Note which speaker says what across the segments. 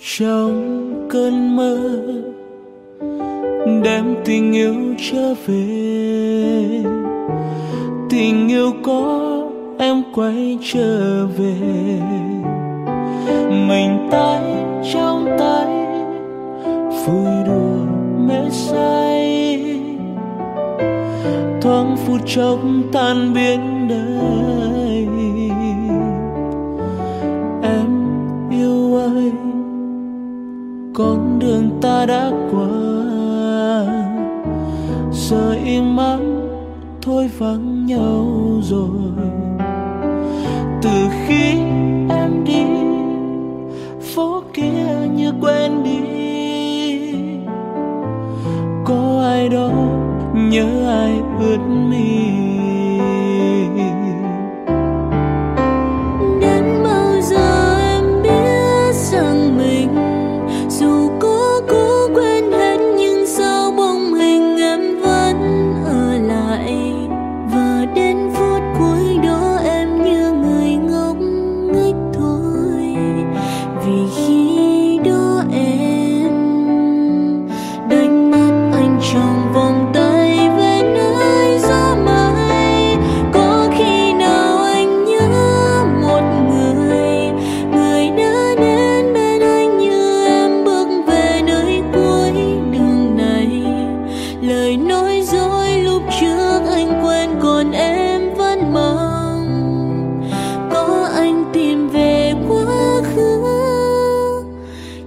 Speaker 1: trong cơn mơ, đem tình yêu trở về. Tình yêu có em quay trở về. Mình tay trong tay, vui đùa mê say. Thoáng phút chốc tan biến đời. Giờ im mắng, thôi vắng nhau rồi. Từ khi em đi, phố kia như quên đi. Có ai đó nhớ ai ướt mi?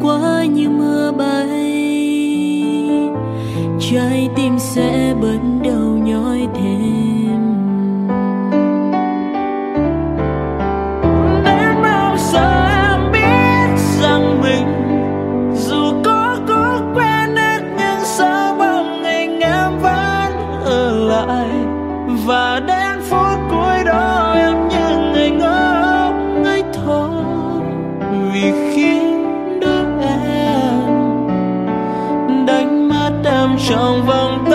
Speaker 2: quá như mưa bay. Trái tim sẽ bớt
Speaker 1: trong vòng tay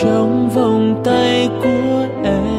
Speaker 1: trong vòng tay của em.